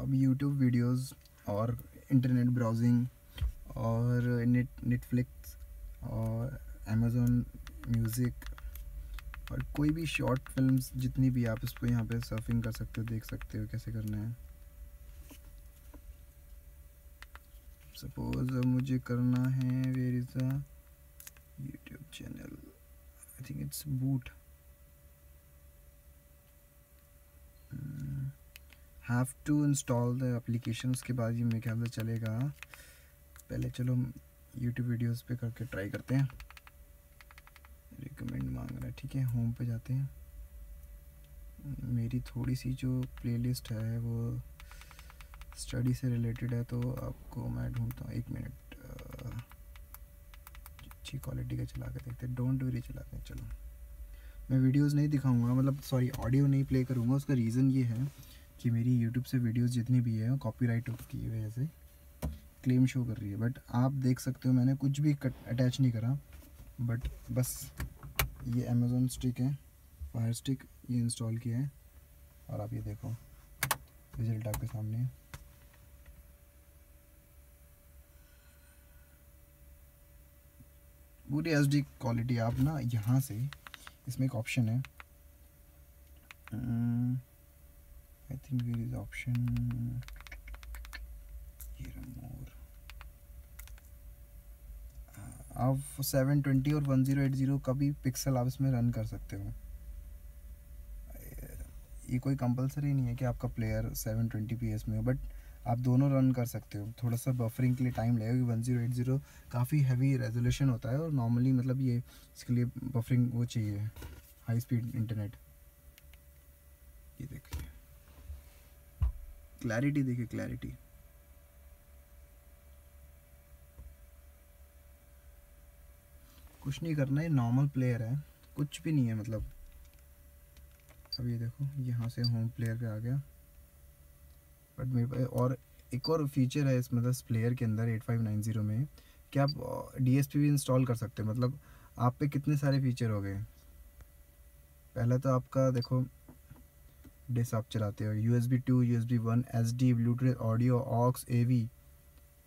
अब YouTube videos और internet browsing और नेट नेटफ्लिक्स और अमेज़ोन म्यूज़िक और कोई भी शॉर्ट फिल्म्स जितनी भी आप इसको यहाँ पे सर्फिंग कर सकते हो, देख सकते हो, कैसे करना है। सपोज़ मुझे करना है where is a YouTube channel I think it's boot have to install the application उसके बाद ये मेरे ख्याल से चलेगा पहले चलो यूट्यूब वीडियोस पे करके ट्राई करते हैं रिकमेंड मांग रहा है ठीक है होम पे जाते हैं मेरी थोड़ी सी जो प्लेलिस्ट है वो स्टडी से रिलेटेड है तो आपको मैं ढूंढता हूँ एक मिनट अच्छी क्वालिटी का चला के देखते हैं। डोंट वेरी चलाते हैं चलो। मैं वीडियोस नहीं दिखाऊँगा मतलब सॉरी ऑडियो नहीं प्ले करूँगा, उसका रीज़न ये है कि मेरी यूट्यूब से वीडियोस जितनी भी है कॉपीराइट की वजह से क्लेम शो कर रही है। बट आप देख सकते हो, मैंने कुछ भी कट अटैच नहीं करा। बट बस ये अमेज़ोन स्टिक है फायर स्टिक ये इंस्टॉल किया है। और आप ये देखो रिज़ल्ट आपके सामने है। पूरी एच डी क्वालिटी आप ना यहाँ से, इसमें एक ऑप्शन है। I think where is option आप 720 और 1080 का भी पिक्सल आप इसमें रन कर सकते हो। ये कोई कंपलसरी नहीं है कि आपका प्लेयर 720 पीएस में हो बट आप दोनों रन कर सकते हो। थोड़ा सा बफरिंग के लिए टाइम लगेगा वन ज़ीरो एट ज़ीरो काफ़ी हैवी रेजोल्यूशन होता है और नॉर्मली मतलब ये इसके लिए बफरिंग वो चाहिए हाई स्पीड इंटरनेट ये देखिए क्लैरिटी देखिए क्लैरिटी कुछ नहीं करना है नॉर्मल प्लेयर है. कुछ भी नहीं है मतलब. अब ये देखो, यहाँ से होम प्लेयर पे आ गया. बट मेरे पास, और एक और फीचर है इस मतलब प्लेयर के अंदर 8590 में. कि आप डीएसपी भी इंस्टॉल कर सकते हैं? मतलब आप पे कितने सारे फीचर हो गए? पहला तो आपका, देखो डिस आप चलाते हो। U S B two U S B one S D Bluetooth audio aux A V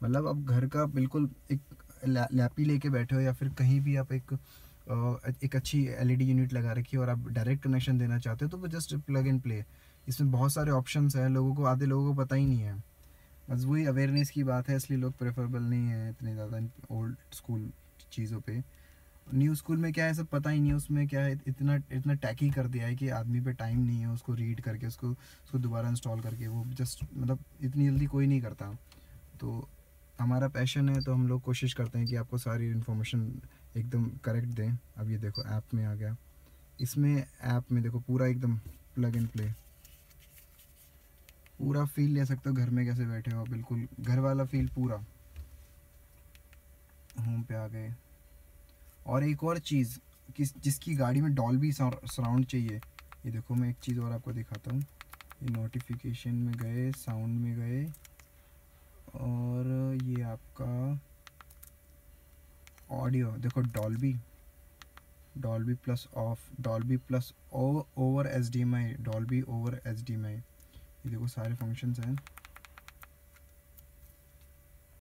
मतलब आप घर का बिल्कुल एक लैपी लेके बैठे हो या फिर कहीं भी आप एक एक अच्छी एलईडी यूनिट लगा रखी है और आप डायरेक्ट कनेक्शन देना चाहते हो तो वो जस्ट प्लग एंड प्ले इसमें बहुत सारे ऑप्शन हैं, लोगों को, आधे लोगों को पता ही नहीं है। बस वही अवेयरनेस की बात है, इसलिए लोग प्रेफरेबल नहीं है इतने ज़्यादा ओल्ड स्कूल चीज़ों पे। न्यू स्कूल में क्या है, सब पता ही नहीं है उसमें क्या है, इतना इतना टैकी कर दिया है कि आदमी पे टाइम नहीं है उसको रीड करके, उसको उसको दोबारा इंस्टॉल करके, वो जस्ट मतलब इतनी जल्दी कोई नहीं करता। तो हमारा पैशन है तो हम लोग कोशिश करते हैं कि आपको सारी इन्फॉर्मेशन एकदम करेक्ट दें। अब ये देखो ऐप में आ गया। इसमें ऐप में देखो, पूरा एकदम प्लग एंड प्ले पूरा फील ले सकते हो, घर में कैसे बैठे हो बिल्कुल। घर वाला फील पूरा। होम पे आ गए। और एक और चीज़ किस, जिसकी गाड़ी में डॉल्बी सराउंड चाहिए। ये देखो मैं एक चीज़ और आपको दिखाता हूँ। ये नोटिफिकेशन में गए साउंड में गए। और ये आपका ऑडियो देखो Dolby. Dolby plus of Dolby plus over H D M I Dolby over H D M I ये देखो सारे फ़ंक्शंस हैं।